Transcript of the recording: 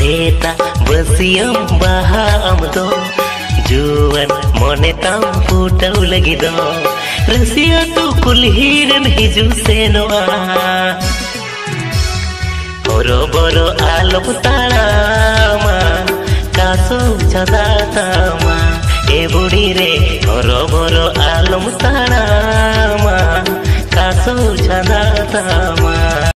सेता बसियम बाहा दो जुवन, मने तम फुटौ लगी दो। रसिया तो तू कुल्हीरन हिजु सेनोआ बरो बरो आलोक ताड़ामा कासो चदा तामा। ए बुढ़ी रे, बरो बरो आलम ताड़ामा कासो चदा तामा।